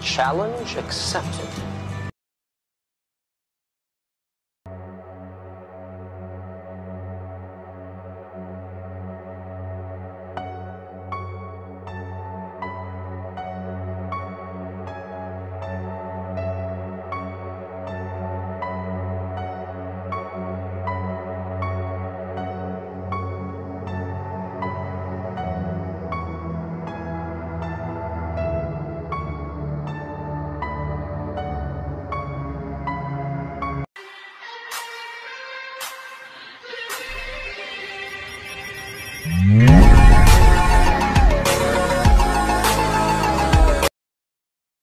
Challenge accepted. Mm-hmm.